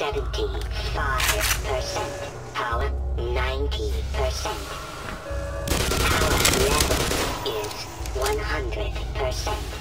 75%. Power 90%. Power level is 100%.